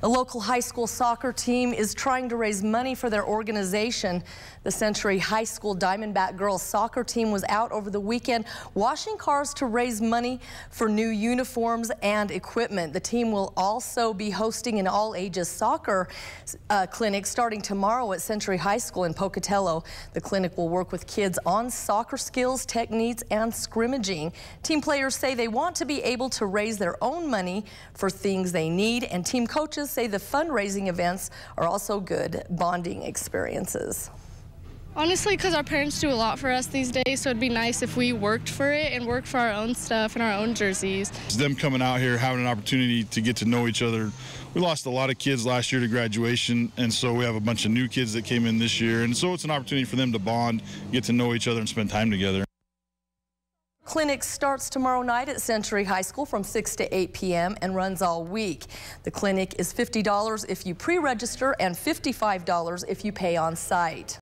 A local high school soccer team is trying to raise money for their organization. The Century High School Diamondback girls soccer team was out over the weekend washing cars to raise money for new uniforms and equipment. The team will also be hosting an all-ages soccer uh, clinic starting tomorrow at Century High School in Pocatello. The clinic will work with kids on soccer skills, techniques, and scrimmaging. Team players say they want to be able to raise their own money for things they need, and team coaches say the fundraising events are also good bonding experiences. Honestly, because our parents do a lot for us these days, so it'd be nice if we worked for it and worked for our own stuff and our own jerseys. It's them coming out here, having an opportunity to get to know each other. We lost a lot of kids last year to graduation, and so we have a bunch of new kids that came in this year. And so it's an opportunity for them to bond, get to know each other, and spend time together. Clinic starts tomorrow night at Century High School from 6 to 8 p.m. and runs all week. The clinic is $50 if you pre-register and $55 if you pay on site.